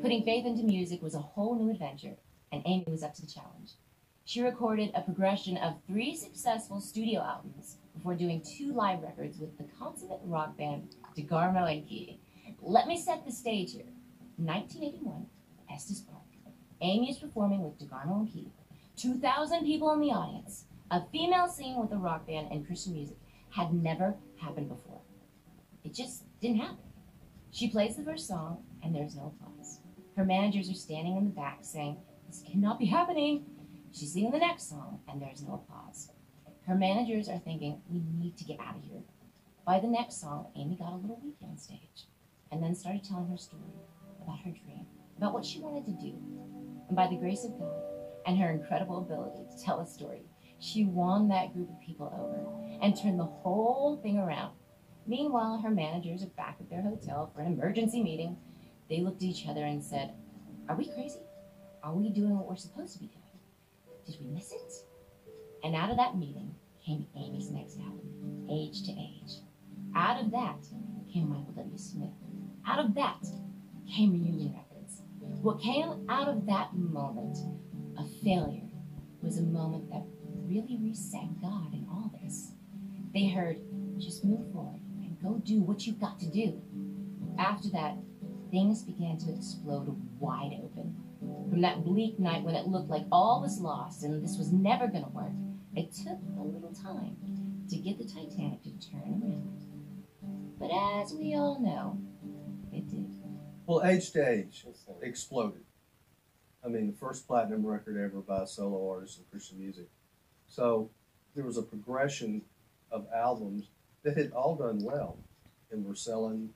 Putting faith into music was a whole new adventure, and Amy was up to the challenge. She recorded a progression of three successful studio albums before doing two live records with the consummate rock band DeGarmo and Key. Let me set the stage here. 1981, Estes Park. Amy is performing with DeGarmo and Key. 2,000 people in the audience. A female singing with a rock band and Christian music had never happened before. It just didn't happen. She plays the first song, and there's no applause. Her managers are standing in the back saying, This cannot be happening. She's singing the next song, and there's no applause. Her managers are thinking, We need to get out of here. By the next song, Amy got a little weak on stage and then started telling her story about her dream, about what she wanted to do. And by the grace of God and her incredible ability to tell a story, she won that group of people over and turned the whole thing around. Meanwhile, her managers are back at their hotel for an emergency meeting. They looked at each other and said, Are we crazy? Are we doing what we're supposed to be doing? Did we miss it? And out of that meeting came Amy's next album, Age to Age. Out of that came Michael W. Smith. Out of that came Reunion Records. What came out of that moment of failure was a moment that really reset God in all this. They heard, just move forward and go do what you've got to do. After that, things began to explode wide open. From that bleak night when it looked like all was lost and this was never going to work, it took a little time to get the Titanic to turn around. But as we all know, it did. Well, Age to Age exploded. I mean, the first platinum record ever by a solo artist in Christian music. So there was a progression of albums that had all done well and were selling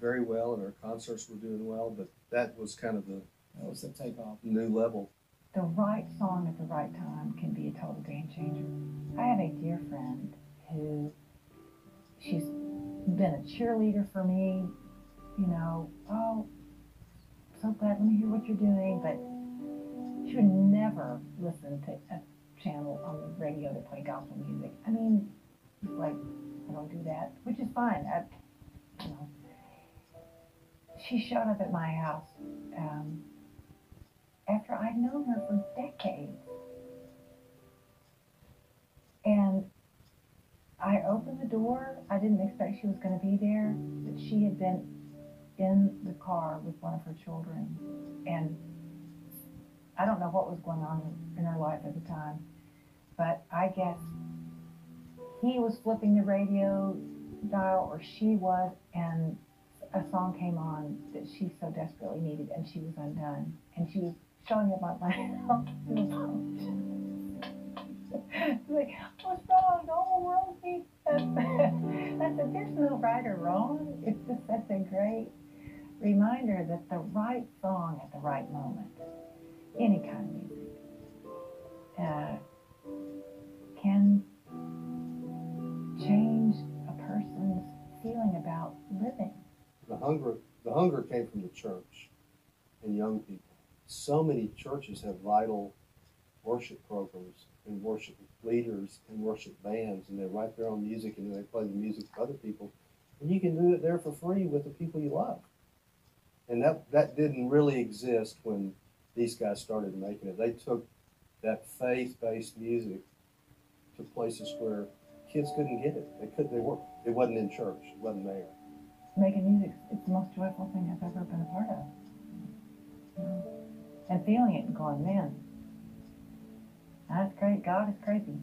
very well, and our concerts were doing well. But that was kind of the That was the takeoff. new level. the right song at the right time can be a total game changer. I have a dear friend who she's been a cheerleader for me, you know, oh, so glad, let me hear what you're doing, but she would never listen to a channel on the radio that played gospel music. I mean, like, I don't do that, which is fine. I, you know. She showed up at my house um, after I'd known her for decades. And I opened the door. I didn't expect she was going to be there, but she had been in the car with one of her children. And I don't know what was going on in her life at the time, but I guess he was flipping the radio dial, or she was, and a song came on that she so desperately needed, and she was undone. And she was showing up on my like, what's wrong? The whole world needs. I said, there's no right or wrong. It's just such a great reminder that the right song at the right moment, any kind of music, uh, can change a person's feeling about living. The hunger, the hunger came from the church and young people. So many churches have vital worship programs and worship leaders and worship bands, and they write their own music and they play the music for other people. And you can do it there for free with the people you love. And that, that didn't really exist when these guys started making it. They took that faith-based music to places where kids couldn't get it. They could they weren't it wasn't in church. It wasn't there. Making music, it's the most joyful thing I've ever been a part of. Know? And feeling it and going, man, that's great. God is crazy,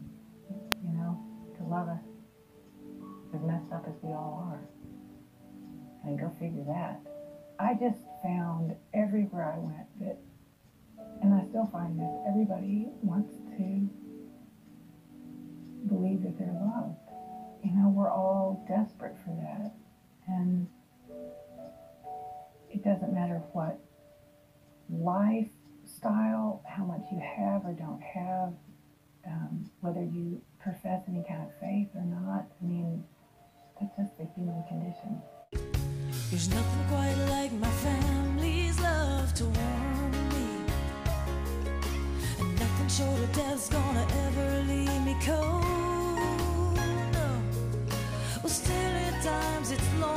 you know, to love us as messed up as we all are. And go figure that. I just found everywhere I went that, and I still find this, everybody wants to believe that they're loved. You know, we're all desperate for that. And it doesn't matter what lifestyle, how much you have or don't have, um, whether you profess any kind of faith or not. I mean, that's just the human condition. There's nothing quite like my family's love to warm me. And nothing short of death's gonna ever leave me cold. No. Well, still at times it's lonely.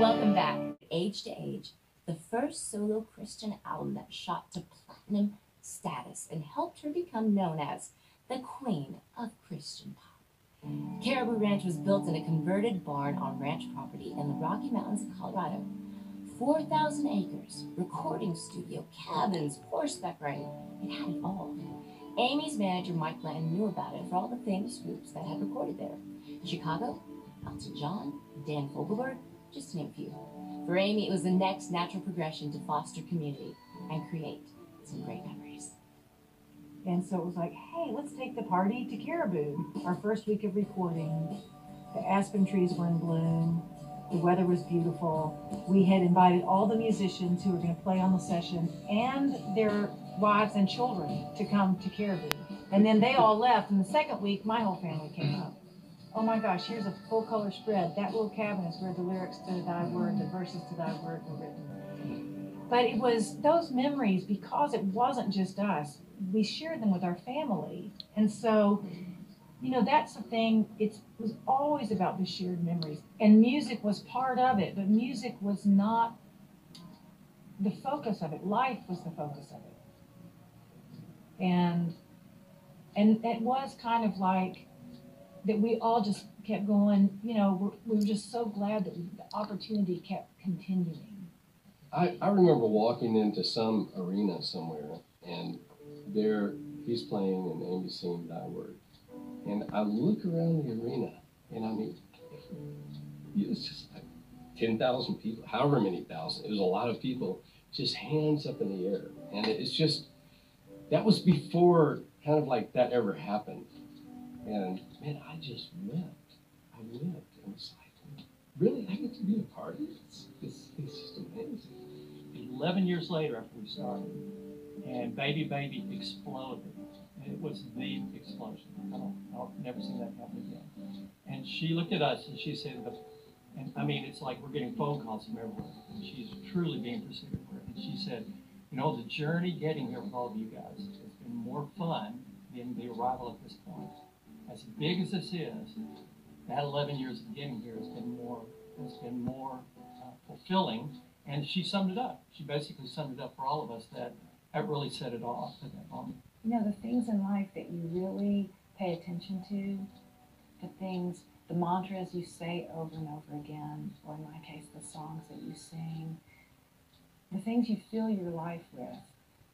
Welcome back. Age to Age, the first solo Christian album that shot to platinum status and helped her become known as the Queen of Christian Pop. Caribou Ranch was built in a converted barn on ranch property in the Rocky Mountains of Colorado. 4,000 acres, recording studio, cabins, horseback riding. It had it all. Amy's manager, Mike Blanton, knew about it for all the famous groups that had recorded there. Chicago, Elton John, Dan Fogelberg, just to name a few. For Amy, it was the next natural progression to foster community and create some great memories. And so it was like, hey, let's take the party to Caribou. Our first week of recording, the aspen trees were in bloom. The weather was beautiful. We had invited all the musicians who were going to play on the session and their wives and children to come to Caribou. And then they all left. And the second week, my whole family came up. Oh my gosh, here's a full color spread. That little cabin is where the lyrics to Thy Word, the verses to Thy Word were written. But it was those memories, because it wasn't just us, we shared them with our family. And so, you know, that's the thing, it was always about the shared memories. And music was part of it, but music was not the focus of it. Life was the focus of it. And and it was kind of like that we all just kept going, you know, we're, we were just so glad that the opportunity kept continuing. I, I remember walking into some arena somewhere and there he's playing and Amy's singing Thy Word. And I look around the arena and I mean, it was just like 10,000 people, however many thousand. It was a lot of people, just hands up in the air. And it's just, that was before kind of like that ever happened. And man, I just wept. I wept. And was like, really, I get to be a part of this? It's, it's just amazing. 11 years later after we started, and Baby Baby exploded. It was the explosion. I don't, I'll never seen that happen again. And she looked at us and she said, and I mean, it's like we're getting phone calls from everywhere. And she's truly being pursued for it. And she said, you know, the journey getting here with all of you guys has been more fun than the arrival at this point. As big as this is, that 11 years of getting here has been more, has been more uh, fulfilling. And she summed it up. She basically summed it up for all of us that that really set it off at that moment. You know, the things in life that you really pay attention to, the things, the mantras you say over and over again, or in my case, the songs that you sing, the things you fill your life with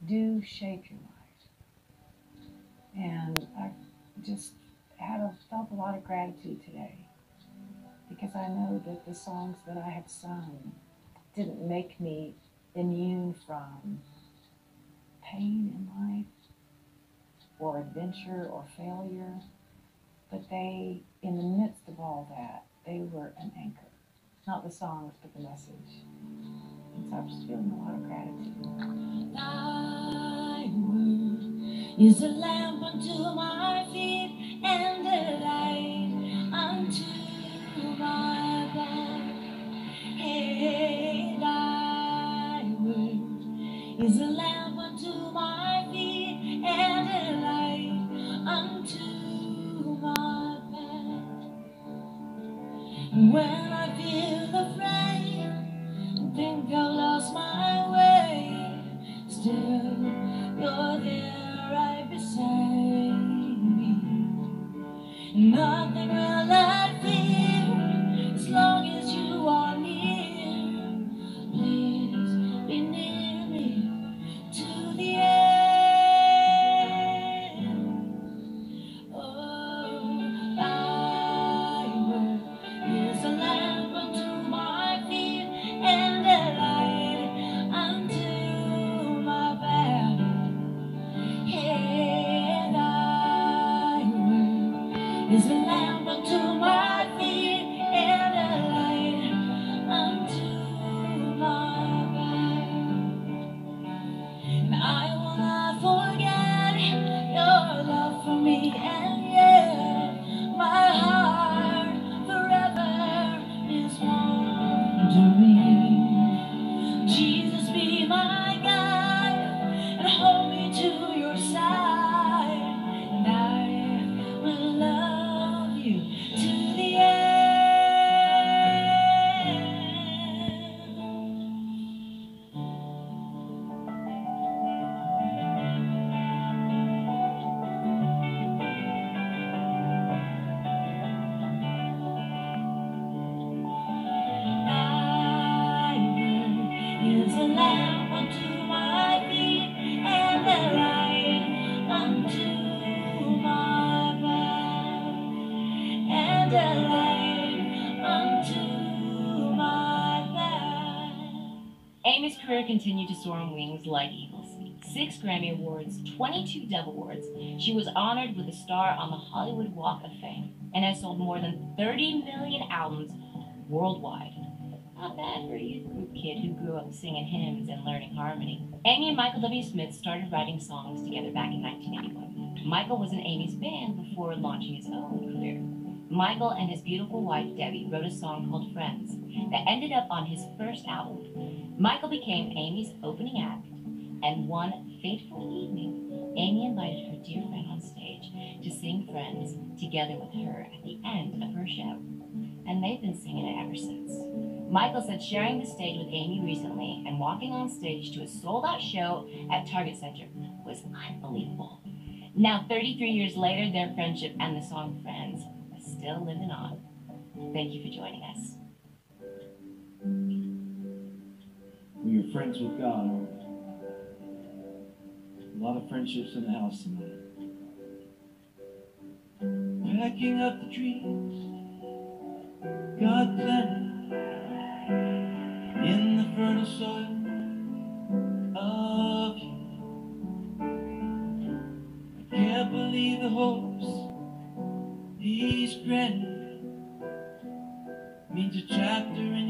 do shape your life. And I've just had a, felt a lot of gratitude today because I know that the songs that I have sung didn't make me immune from pain in life or adventure or failure, but they, in the midst of all that, they were an anchor. Not the songs, but the message. And so I'm just feeling a lot of gratitude. Thy word is a lamp unto my continued to soar on wings like eagles. Six Grammy Awards, 22 Dove Awards. She was honored with a star on the Hollywood Walk of Fame and has sold more than 30 million albums worldwide. Not bad for a youth group kid who grew up singing hymns and learning harmony. Amy and Michael W. Smith started writing songs together back in 1981. Michael was in Amy's band before launching his own career. Michael and his beautiful wife Debbie wrote a song called Friends that ended up on his first album. Michael became Amy's opening act, and one fateful evening, Amy invited her dear friend on stage to sing Friends together with her at the end of her show. And they've been singing it ever since. Michael said sharing the stage with Amy recently and walking on stage to a sold out show at Target Center was unbelievable. Now, 33 years later, their friendship and the song Friends is still living on. Thank you for joining us. We are friends with God. A lot of friendships in the house tonight. Packing up the dreams God planted in the fertile soil of you. I can't believe the hopes He's granted means a chapter in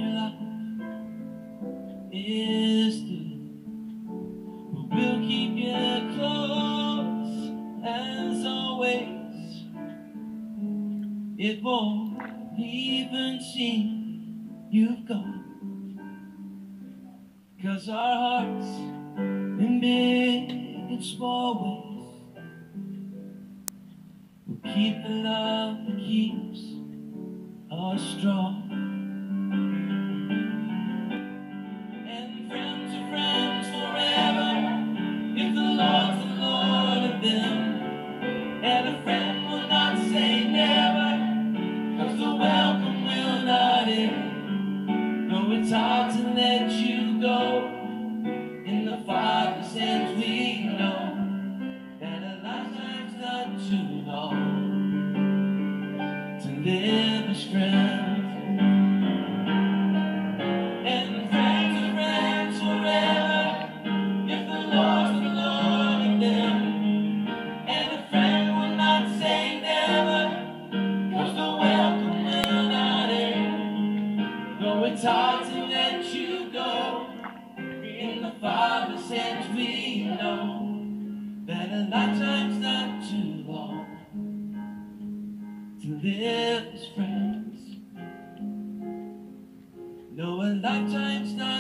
keep you close as always. It won't even seem you've gone. Cause our hearts in big and small ways will keep the love that keeps us strong. Friends. No, a lifetime's not